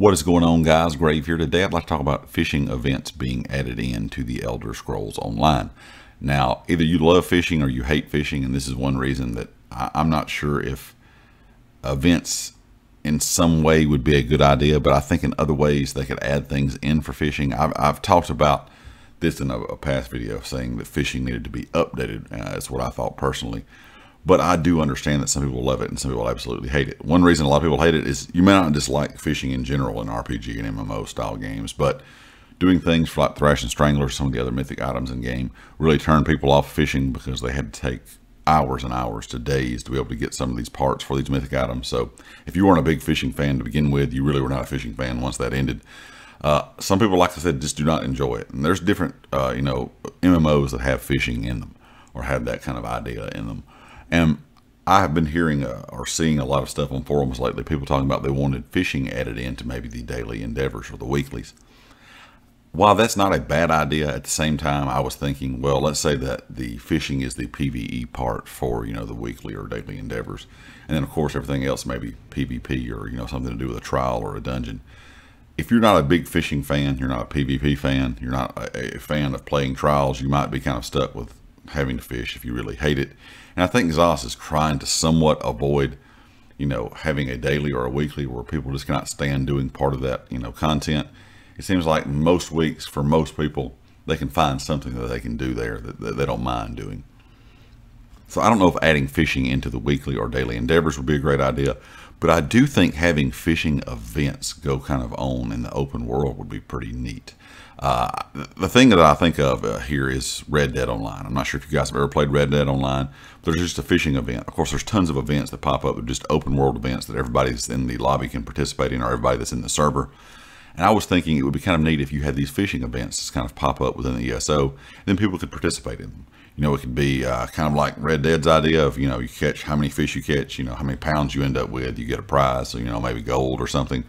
What is going on, guys? Grave here. Today, I'd like to talk about fishing events being added in to the Elder Scrolls Online. Now, either you love fishing or you hate fishing, and this is one reason that I, am not sure if events in some way would be a good idea, but I think in other ways they could add things in for fishing. I've, I've talked about this in a, a, past video saying that fishing needed to be updated. Uh, that's what I thought personally. But I do understand that some people love it and some people absolutely hate it. One reason a lot of people hate it is you may not dislike fishing in general in RPG and MMO style games, but doing things for like Thrassian Strangler, some of the other mythic items in game, really turn people off fishing because they had to take hours and hours to days to be able to get some of these parts for these mythic items. So if you weren't a big fishing fan to begin with, you really were not a fishing fan once that ended. Uh, some people, like I said, just do not enjoy it. And there's different, uh, you know, MMOs that have fishing in them or have that kind of idea in them. And I have been hearing uh, or seeing a lot of stuff on forums lately, people talking about they wanted fishing added into maybe the daily endeavors or the weeklies. While that's not a bad idea, at the same time, I was thinking, well, let's say that the fishing is the PVE part for, you know, the weekly or daily endeavors. And then, of course, everything else may be PvP or, you know, something to do with a trial or a dungeon. If you're not a big fishing fan, you're not a PvP fan, you're not a, a fan of playing trials, you might be kind of stuck with having to fish if you really hate it. And I think ZOS is trying to somewhat avoid, you know, having a daily or a weekly where people just cannot stand doing part of that, you know, content. It seems like most weeks for most people, they can find something that they can do there that, that they don't mind doing. So I don't know if adding fishing into the weekly or daily endeavors would be a great idea, but I do think having fishing events go kind of on in the open world would be pretty neat. Uh, the thing that I think of uh, here is Red Dead Online. I'm not sure if you guys have ever played Red Dead Online. But there's just a fishing event. Of course, there's tons of events that pop up. Just open world events that everybody that's in the lobby can participate in, or everybody that's in the server. And I was thinking it would be kind of neat if you had these fishing events just kind of pop up within the ESO, and then people could participate in them. You know, it could be uh, kind of like Red Dead's idea of, you know, you catch how many fish you catch, you know, how many pounds you end up with, you get a prize, so, you know, maybe gold or something.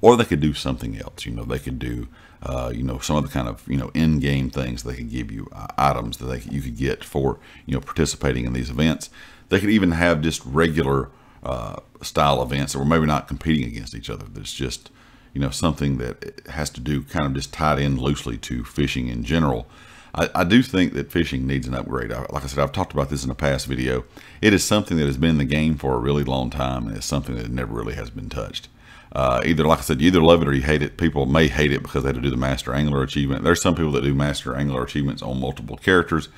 Or they could do something else. You know, they could do uh, you know, some other kind of, you know, in-game things they could give you, uh, items that they, you could get for, you know, participating in these events. They could even have just regular uh, style events that were maybe not competing against each other. That's just, you know, something that has to do kind of just tied in loosely to fishing in general. I, I do think that fishing needs an upgrade. I, like I said, I've talked about this in a past video. It is something that has been in the game for a really long time, and it's something that never really has been touched. Uh, either, like I said, you either love it or you hate it. People may hate it because they had to do the Master Angler achievement. There's some people that do Master Angler achievements on multiple characters,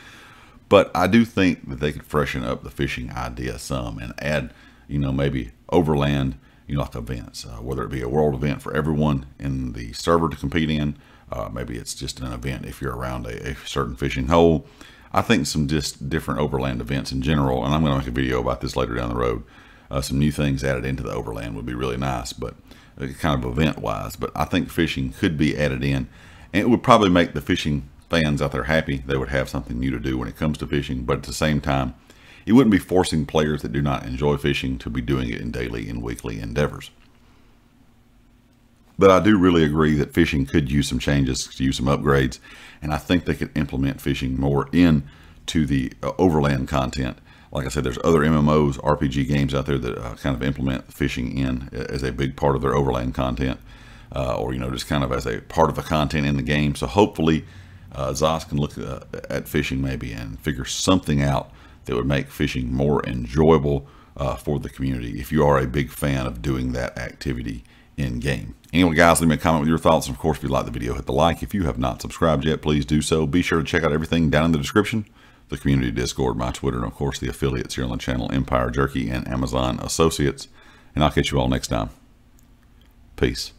but I do think that they could freshen up the fishing idea some and add, you know, maybe overland, you know, like events, uh, whether it be a world event for everyone in the server to compete in. Uh, maybe it's just an event if you're around a, a certain fishing hole. I think some just different overland events in general, and I'm going to make a video about this later down the road uh, some new things added into the overland would be really nice, but uh, kind of event wise. But I think fishing could be added in, and it would probably make the fishing fans out there happy. They would have something new to do when it comes to fishing, but at the same time, it wouldn't be forcing players that do not enjoy fishing to be doing it in daily and weekly endeavors. But I do really agree that fishing could use some changes, use some upgrades, and I think they could implement fishing more into the uh, overland content like I said, there's other MMOs, RPG games out there that uh, kind of implement fishing in as a big part of their overland content, uh, or you know, just kind of as a part of the content in the game. So hopefully, uh, ZOS can look uh, at fishing maybe and figure something out that would make fishing more enjoyable uh, for the community. If you are a big fan of doing that activity in game. Anyway, guys, leave me a comment with your thoughts. And of course, if you like the video, hit the like. If you have not subscribed yet, please do so. Be sure to check out everything down in the description the community Discord, my Twitter, and of course the affiliates here on the channel, Empire Jerky and Amazon Associates. And I'll catch you all next time. Peace.